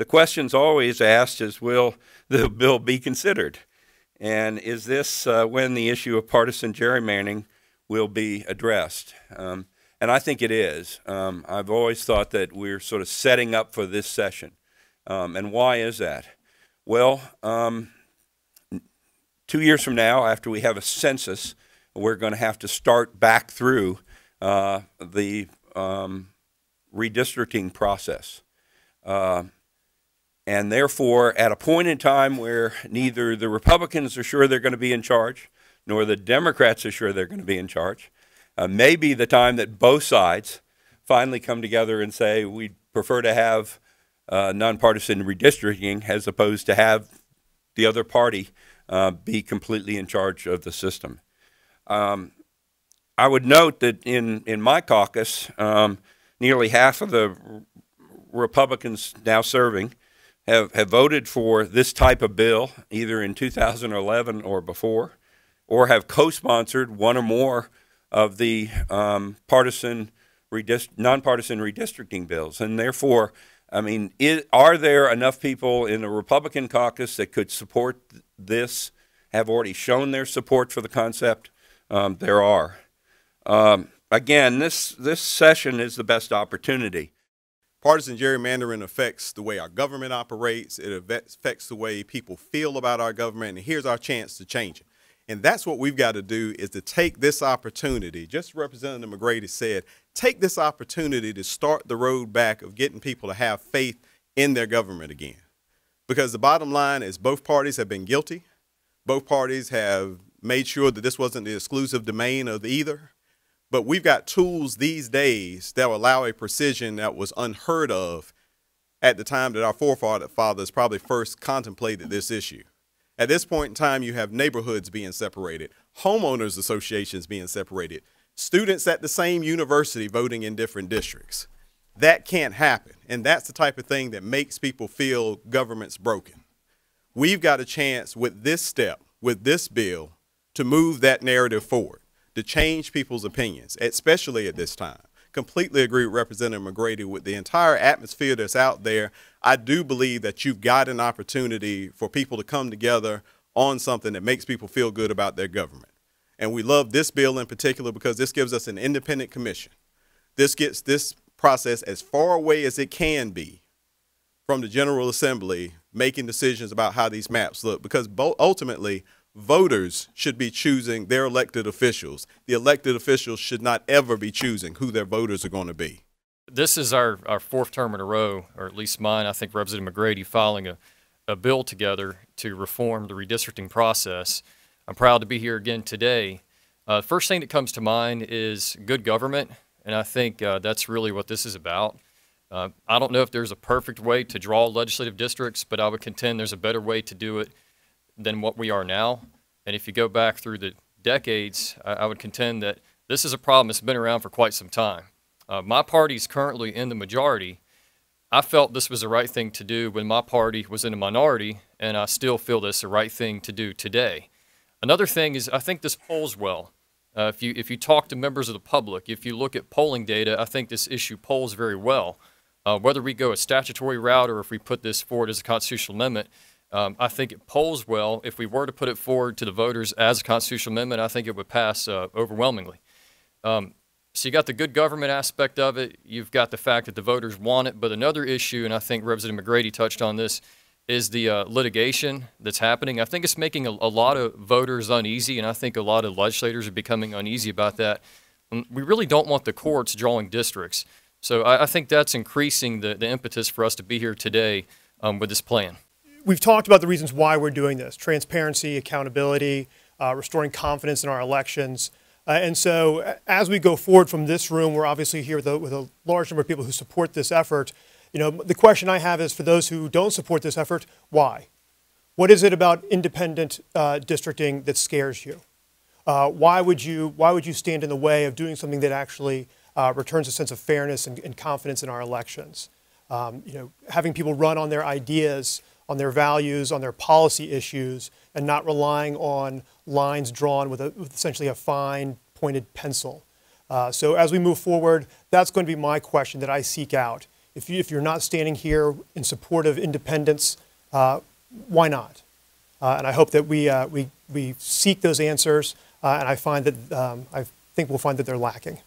the question's always asked is will the bill be considered? And is this uh, when the issue of partisan gerrymandering will be addressed? Um, and I think it is. Um, I've always thought that we're sort of setting up for this session. Um, and why is that? Well, um, two years from now, after we have a census, we're going to have to start back through uh, the um, redistricting process. Uh, and therefore, at a point in time where neither the Republicans are sure they're going to be in charge, nor the Democrats are sure they're going to be in charge, uh, may be the time that both sides finally come together and say we'd prefer to have uh, nonpartisan redistricting as opposed to have the other party uh, be completely in charge of the system. Um, I would note that in, in my caucus, um, nearly half of the Republicans now serving have, have voted for this type of bill either in 2011 or before, or have co sponsored one or more of the um, partisan, redist- nonpartisan redistricting bills. And therefore, I mean, is, are there enough people in the Republican caucus that could support this, have already shown their support for the concept? Um, there are. Um, again, this, this session is the best opportunity. Partisan gerrymandering affects the way our government operates, it affects the way people feel about our government, and here's our chance to change it. And that's what we've got to do is to take this opportunity, just Representative McGrady said, take this opportunity to start the road back of getting people to have faith in their government again. Because the bottom line is both parties have been guilty. Both parties have made sure that this wasn't the exclusive domain of either. But we've got tools these days that allow a precision that was unheard of at the time that our forefathers probably first contemplated this issue. At this point in time, you have neighborhoods being separated, homeowners associations being separated, students at the same university voting in different districts. That can't happen. And that's the type of thing that makes people feel government's broken. We've got a chance with this step, with this bill, to move that narrative forward, to change people's opinions, especially at this time. Completely agree with Representative McGrady with the entire atmosphere that's out there. I do believe that you've got an opportunity for people to come together on something that makes people feel good about their government. And we love this bill in particular because this gives us an independent commission. This gets this process as far away as it can be from the General Assembly making decisions about how these maps look because ultimately voters should be choosing their elected officials. The elected officials should not ever be choosing who their voters are going to be. This is our, our fourth term in a row, or at least mine. I think Representative McGrady filing a, a bill together to reform the redistricting process. I'm proud to be here again today. Uh, first thing that comes to mind is good government, and I think uh, that's really what this is about. Uh, I don't know if there's a perfect way to draw legislative districts, but I would contend there's a better way to do it than what we are now. And if you go back through the decades, I, I would contend that this is a problem that's been around for quite some time. Uh, my party is currently in the majority. I felt this was the right thing to do when my party was in a minority, and I still feel this is the right thing to do today. Another thing is I think this polls well. Uh, if you if you talk to members of the public, if you look at polling data, I think this issue polls very well. Uh, whether we go a statutory route or if we put this forward as a constitutional amendment, um, I think it polls well. If we were to put it forward to the voters as a constitutional amendment, I think it would pass uh, overwhelmingly. Um, so you got the good government aspect of it. You've got the fact that the voters want it. But another issue, and I think Representative McGrady touched on this, is the uh, litigation that's happening. I think it's making a, a, lot of voters uneasy, and I think a lot of legislators are becoming uneasy about that. We really don't want the courts drawing districts. So I, I think that's increasing the, the impetus for us to be here today um, with this plan we've talked about the reasons why we're doing this transparency, accountability, uh, restoring confidence in our elections. Uh, and so, as we go forward from this room, we're obviously here with a, with a, large number of people who support this effort. You know, the question I have is for those who don't support this effort, why? What is it about independent uh, districting that scares you? Uh, why would you Why would you stand in the way of doing something that actually uh, returns a sense of fairness and, and confidence in our elections? Um, you know, having people run on their ideas on their values, on their policy issues, and not relying on lines drawn with, a, with essentially a fine pointed pencil. Uh, so as we move forward, that's going to be my question that I seek out. if, you, if you're not standing here in support of independence, uh, why not? Uh, and I hope that we, uh, we, we seek those answers, uh, and I find that um, I think we'll find that they're lacking.